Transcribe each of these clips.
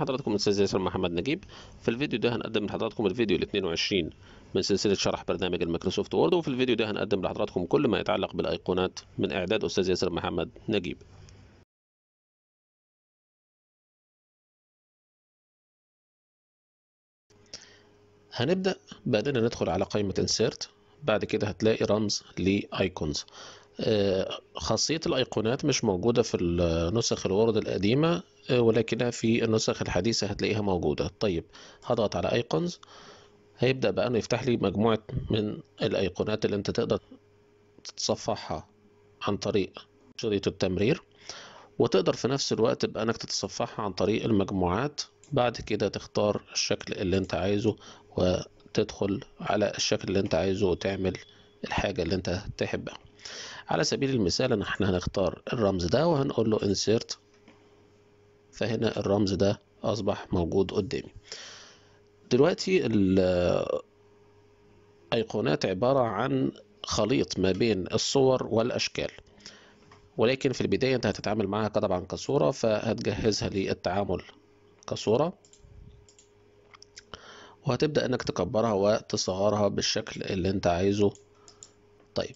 حضراتكم الاستاذ ياسر محمد نجيب. في الفيديو ده هنقدم لحضراتكم الفيديو ال 22 من سلسلة شرح برنامج ال Microsoft Word وفي الفيديو ده هنقدم لحضراتكم كل ما يتعلق بالأيقونات من إعداد أستاذ ياسر محمد نجيب. هنبدأ. باننا ندخل على قائمة Insert بعد كده هتلاقي رمز ل Icons. خاصية الأيقونات مش موجودة في النسخ ال Word القديمة. ولكنها في النسخ الحديثة هتلاقيها موجودة. طيب هضغط على أيقونز. هيبدأ بقى إنه يفتح لي مجموعة من الأيقونات اللي أنت تقدر تتصفحها عن طريق شريط التمرير وتقدر في نفس الوقت بأنك تتصفحها عن طريق المجموعات. بعد كده تختار الشكل اللي أنت عايزه وتدخل على الشكل اللي أنت عايزه وتعمل الحاجة اللي أنت تحبها. على سبيل المثال إحنا هنختار الرمز ده وهنقول له insert فهنا الرمز ده أصبح موجود قدامي. دلوقتي الايقونات عبارة عن خليط ما بين الصور والأشكال ولكن في البداية أنت هتتعامل معاها طبعا كصورة فهتجهزها للتعامل كصورة وهتبدأ إنك تكبرها وتصغرها بالشكل اللي أنت عايزه. طيب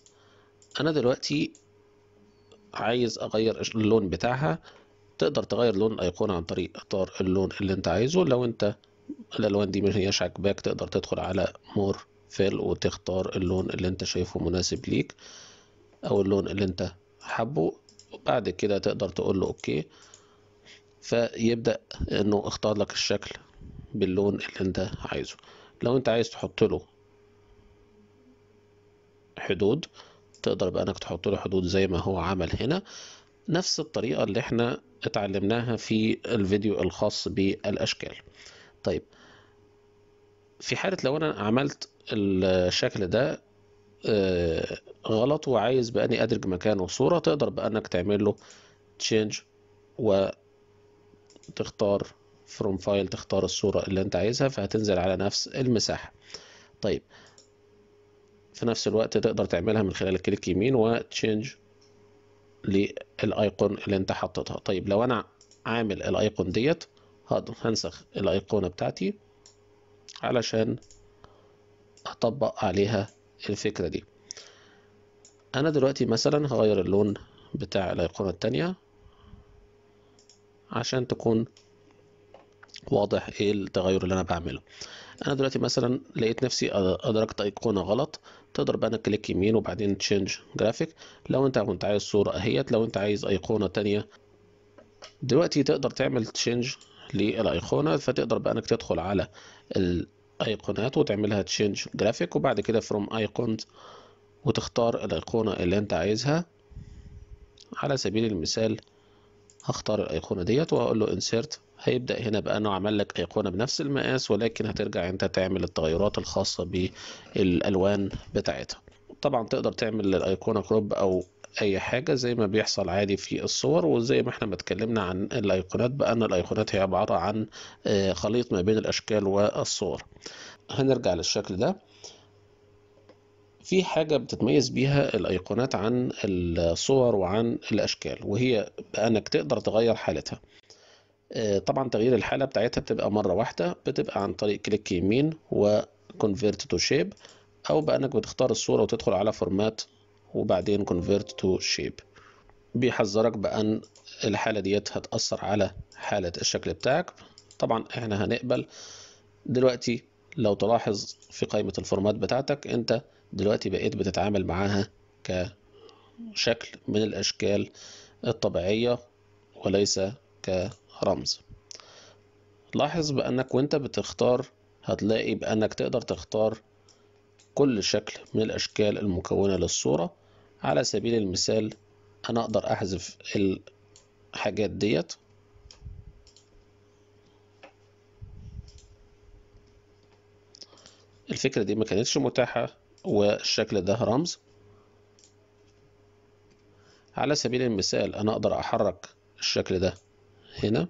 أنا دلوقتي عايز أغير اللون بتاعها تقدر تغير لون الايقونة عن طريق اختار اللون اللي أنت عايزه. لو أنت الألوان دي مش عاجباك تقدر تدخل على More Fill وتختار اللون اللي أنت شايفه مناسب ليك أو اللون اللي أنت حبه وبعد كده تقدر تقول له OK. فيبدأ إنه اختار لك الشكل باللون اللي أنت عايزه. لو أنت عايز تحط له حدود تقدر بقى إنك تحط له حدود زي ما هو عمل هنا. نفس الطريقة اللي إحنا اتعلمناها في الفيديو الخاص بالأشكال. طيب في حالة لو أنا عملت الشكل ده آه غلط وعايز بقى أني أدرج مكانه صورة تقدر بقى أنك تعمل له تشينج وتختار From File تختار الصورة اللي أنت عايزها فهتنزل على نفس المساحة. طيب في نفس الوقت تقدر تعملها من خلال ال click يمين و change لل icon اللي أنت حطيتها. طيب لو أنا عامل ال icon ديت هنسخ الأيقونة بتاعتي علشان أطبق عليها الفكرة دي. أنا دلوقتي مثلا هغير اللون بتاع الأيقونة التانية عشان تكون واضح إيه التغير اللي أنا بعمله. أنا دلوقتي مثلا لقيت نفسي أدرجت أيقونة غلط تقدر بقى إنك click يمين وبعدين Change Graphic. لو أنت كنت عايز صورة أهيت لو أنت عايز أيقونة تانية. دلوقتي تقدر تعمل change للأيقونة فتقدر بقى إنك تدخل على الأيقونات وتعملها Change Graphic وبعد كده From Icons وتختار الأيقونة اللي أنت عايزها. على سبيل المثال هختار الأيقونة ديت وهقول له انسيرت هيبدأ هنا بقى انه عمل لك ايقونة بنفس المقاس ولكن هترجع انت تعمل التغيرات الخاصة بالألوان بتاعتها. طبعا تقدر تعمل للايقونة كروب أو أي حاجة زي ما بيحصل عادي في الصور وزي ما إحنا ما اتكلمنا عن الأيقونات بان الأيقونات هي عبارة عن خليط ما بين الأشكال والصور. هنرجع للشكل ده. في حاجة بتتميز بيها الأيقونات عن الصور وعن الأشكال وهي بأنك تقدر تغير حالتها. طبعا تغيير الحالة بتاعتها بتبقى مرة واحدة بتبقى عن طريق click يمين و convert to shape أو بأنك بتختار الصورة وتدخل على format وبعدين convert to shape بيحذرك بأن الحالة ديت هتأثر على حالة الشكل بتاعك. طبعا إحنا هنقبل دلوقتي لو تلاحظ في قائمة الفورمات بتاعتك أنت دلوقتي بقيت بتتعامل معاها كشكل من الأشكال الطبيعية وليس كرمز لاحظ بأنك وأنت بتختار هتلاقي بأنك تقدر تختار كل شكل من الأشكال المكونة للصورة. على سبيل المثال أنا أقدر أحذف الحاجات ديت. الفكرة دي ما كانتش متاحة والشكل ده رمز. على سبيل المثال أنا أقدر أحرك الشكل ده. هنا.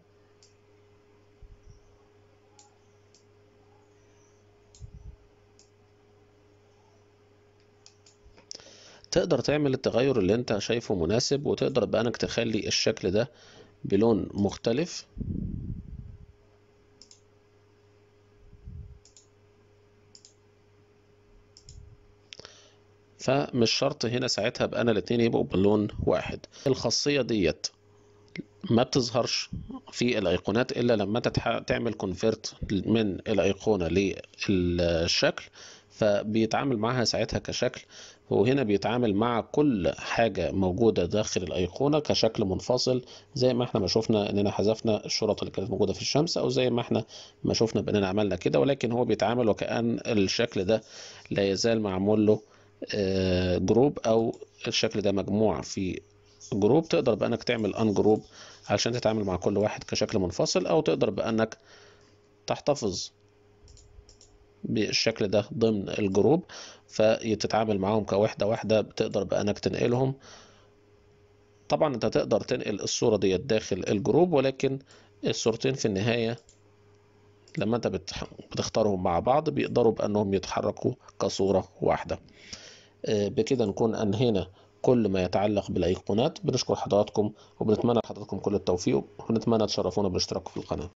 تقدر تعمل التغير اللي انت شايفه مناسب وتقدر بأنك تخلي الشكل ده بلون مختلف. فمش شرط هنا ساعتها بقى أنا الاتنين يبقوا بلون واحد. الخاصية ديت ما بتظهرش في الأيقونات إلا لما تعمل كونفيرت من الأيقونة للشكل فبيتعامل معاها ساعتها كشكل وهنا بيتعامل مع كل حاجة موجودة داخل الأيقونة كشكل منفصل زي ما إحنا ما شفنا إننا حذفنا الشرط اللي كانت موجودة في الشمس أو زي ما إحنا ما شفنا بإننا عملنا كده ولكن هو بيتعامل وكأن الشكل ده لا يزال معمول له آه، group أو الشكل ده مجموع في group تقدر بأنك تعمل ungroup علشان تتعامل مع كل واحد كشكل منفصل أو تقدر بأنك تحتفظ بالشكل ده ضمن ال group فتتعامل معاهم كوحدة واحدة بتقدر بأنك تنقلهم. طبعا أنت تقدر تنقل الصورة ديت داخل ال group ولكن الصورتين في النهاية لما أنت بتختارهم مع بعض بيقدروا بأنهم يتحركوا كصورة واحدة. آه، بكده نكون أنهينا كل ما يتعلق بالأيقونات. بنشكر حضراتكم وبنتمنى لحضراتكم كل التوفيق ونتمنى تشرفونا بالاشتراك في القناة.